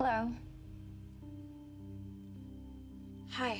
Hello. Hi.